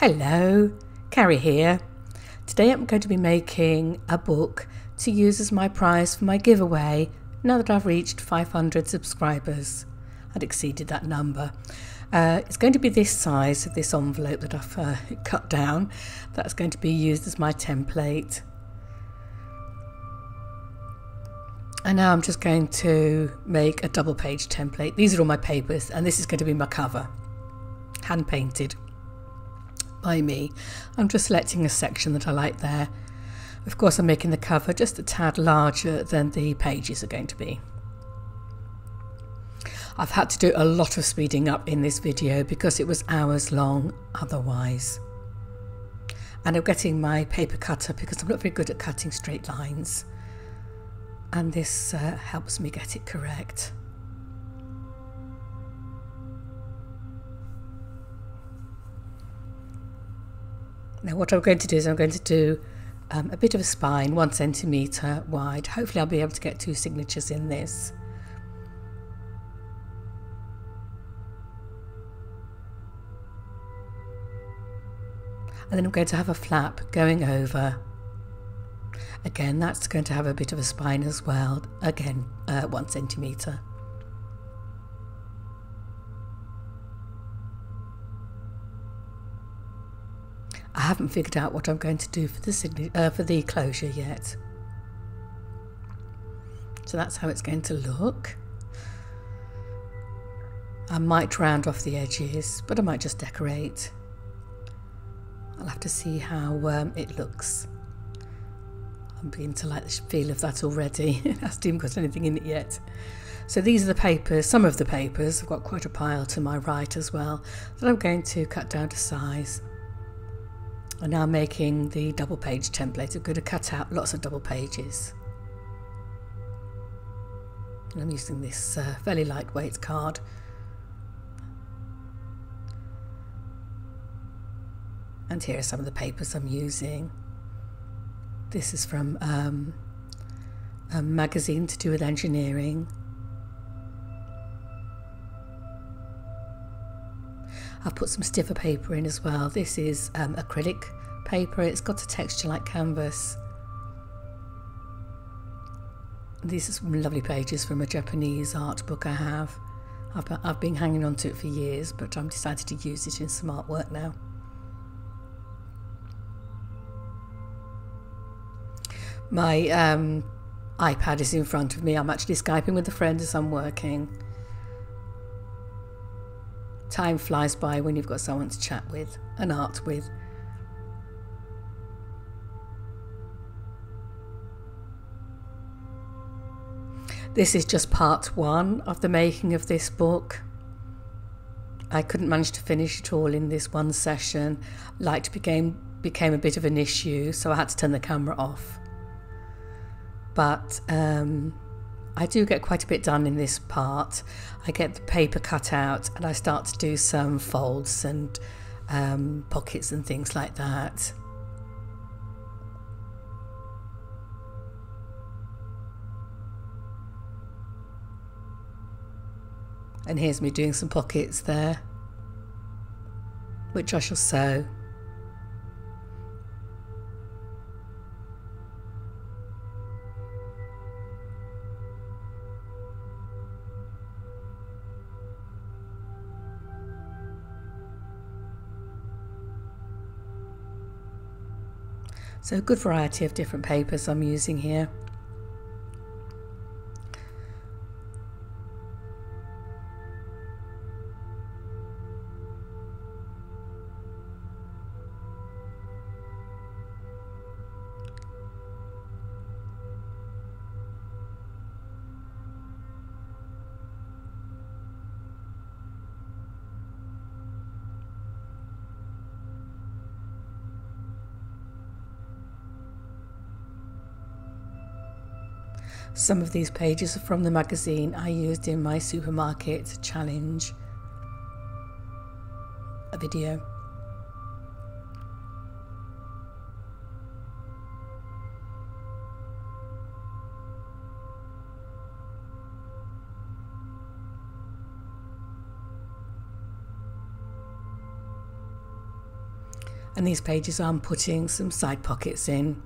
Hello, Kari here. Today I'm going to be making a book to use as my prize for my giveaway now that I've reached 500 subscribers. I'd exceeded that number. Uh, it's going to be this size of this envelope that I've uh, cut down. That's going to be used as my template. And now I'm just going to make a double page template. These are all my papers and this is going to be my cover, hand painted by me. I'm just selecting a section that I like there. Of course, I'm making the cover just a tad larger than the pages are going to be. I've had to do a lot of speeding up in this video because it was hours long otherwise. And I'm getting my paper cutter because I'm not very good at cutting straight lines. And this uh, helps me get it correct. Now what I'm going to do is I'm going to do um, a bit of a spine, one centimetre wide. Hopefully I'll be able to get two signatures in this. And then I'm going to have a flap going over. Again, that's going to have a bit of a spine as well. Again, uh, one centimetre. Haven't figured out what I'm going to do for the uh, for the closure yet. So that's how it's going to look. I might round off the edges, but I might just decorate. I'll have to see how um, it looks. I'm beginning to like the feel of that already. it hasn't even got anything in it yet. So these are the papers, some of the papers, I've got quite a pile to my right as well, that I'm going to cut down to size. I'm now making the double page template. I'm going to cut out lots of double pages. I'm using this uh, fairly lightweight card. And here are some of the papers I'm using. This is from um, a magazine to do with engineering. I've put some stiffer paper in as well. This is um, acrylic paper. It's got a texture like canvas. These are some lovely pages from a Japanese art book I have. I've, I've been hanging on to it for years, but I'm decided to use it in some artwork now. My um, iPad is in front of me. I'm actually Skyping with a friend as I'm working. Time flies by when you've got someone to chat with and art with. This is just part one of the making of this book. I couldn't manage to finish it all in this one session. Light became became a bit of an issue, so I had to turn the camera off. But um, I do get quite a bit done in this part. I get the paper cut out and I start to do some folds and um, pockets and things like that. And here's me doing some pockets there, which I shall sew. So a good variety of different papers I'm using here. Some of these pages are from the magazine I used in my supermarket challenge a video. And these pages I'm putting some side pockets in.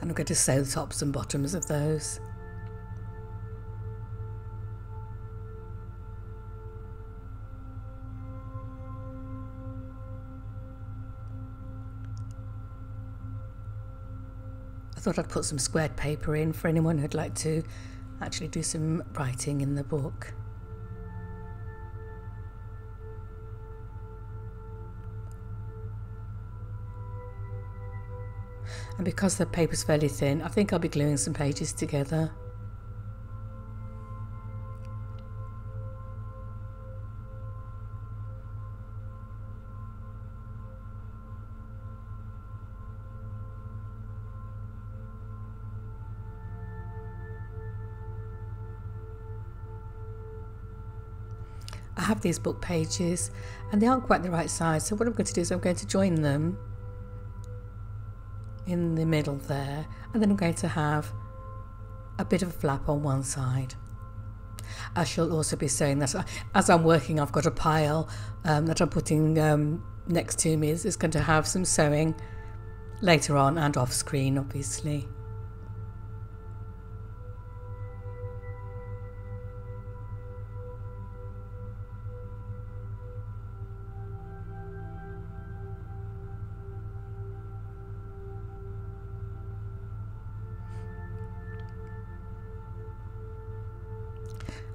And I'm going to sew the tops and bottoms of those. I thought I'd put some squared paper in for anyone who'd like to actually do some writing in the book. And because the paper's fairly thin, I think I'll be gluing some pages together. I have these book pages and they aren't quite the right size so what I'm going to do is I'm going to join them in the middle there and then I'm going to have a bit of a flap on one side. I shall also be saying that as I'm working I've got a pile um, that I'm putting um, next to me. It's going to have some sewing later on and off screen obviously.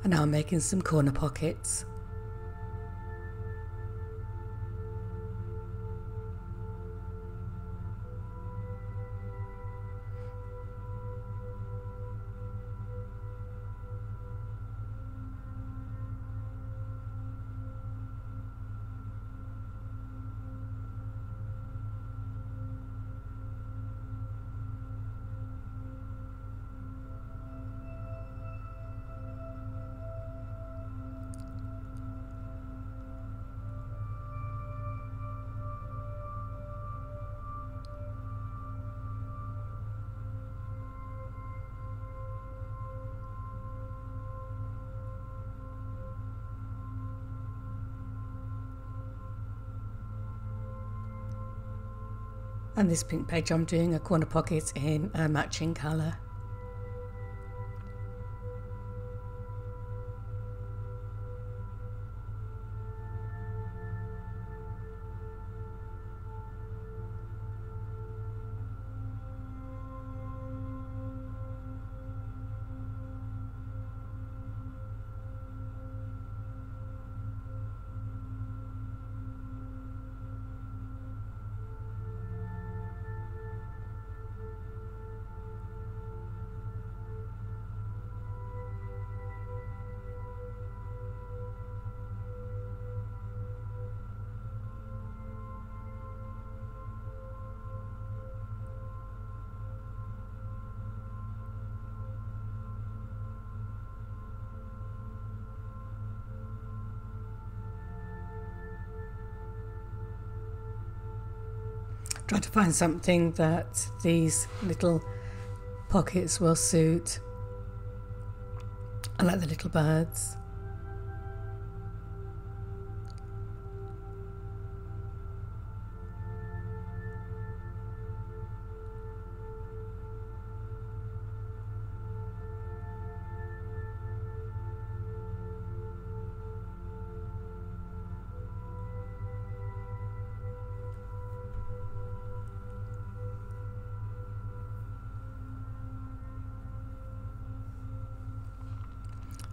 And now I'm making some corner pockets. And this pink page I'm doing a corner pocket in a matching colour. Try to find something that these little pockets will suit. I like the little birds.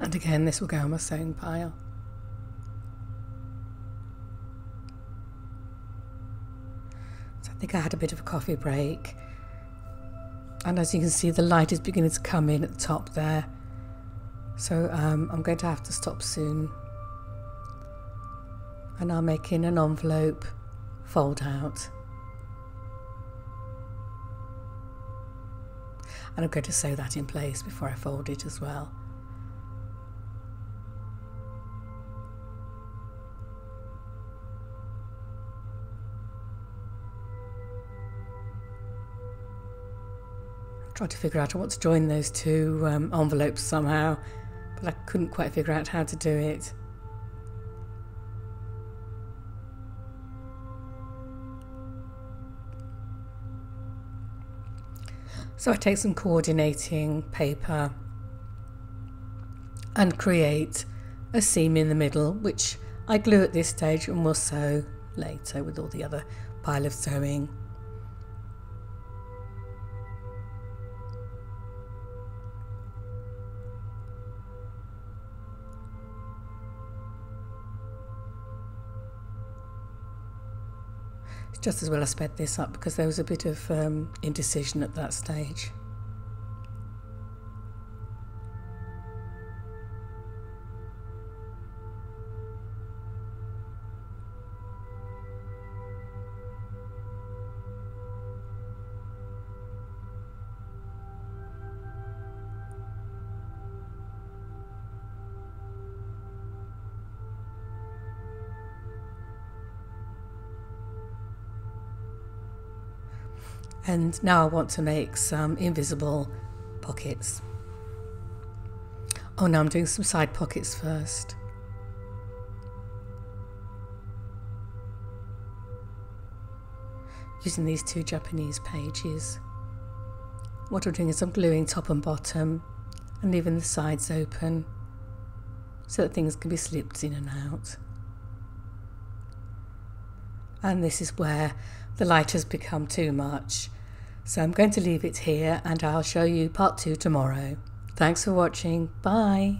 And again, this will go on my sewing pile. So I think I had a bit of a coffee break. And as you can see, the light is beginning to come in at the top there. So um, I'm going to have to stop soon. And I'm making an envelope fold out. And I'm going to sew that in place before I fold it as well. tried to figure out I want to join those two um, envelopes somehow, but I couldn't quite figure out how to do it. So I take some coordinating paper and create a seam in the middle, which I glue at this stage and will sew later with all the other pile of sewing. Just as well I sped this up because there was a bit of um, indecision at that stage. And now I want to make some invisible pockets. Oh no, I'm doing some side pockets first. Using these two Japanese pages. What I'm doing is I'm gluing top and bottom and leaving the sides open so that things can be slipped in and out. And this is where the light has become too much. So I'm going to leave it here and I'll show you part two tomorrow. Thanks for watching. Bye.